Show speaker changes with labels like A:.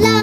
A: la